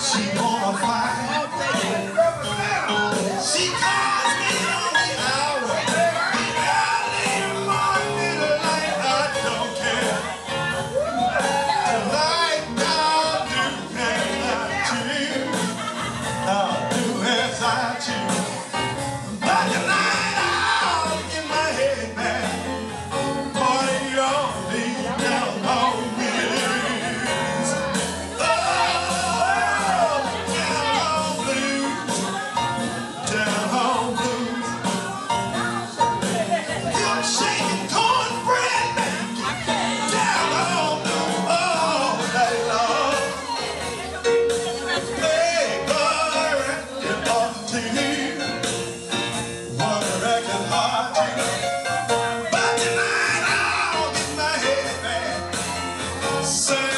She gonna find. She say